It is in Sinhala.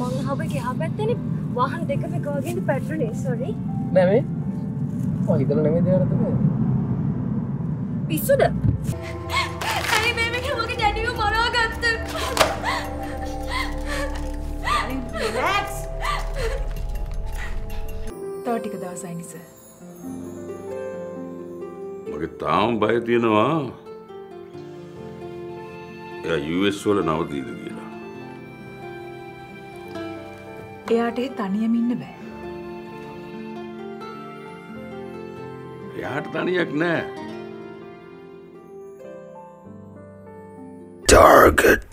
මං හබ ගහ පැත්තෙන වාහන් දෙකම එකවාගෙන පැටරුනේ. සොරි නැමේ. හිතල නෙමේ දෙවරතුම පිස්සුද? ඇයි මේමක මගේ දැඩිව මරාගත්ත තව ටික දවසයි නිස. මගේ තාම බය තියෙනවා. එය US වල නවතීද කියලා එයාට ඒ තනියම ඉන්න බෑ. එයාට තනියක් නෑ Target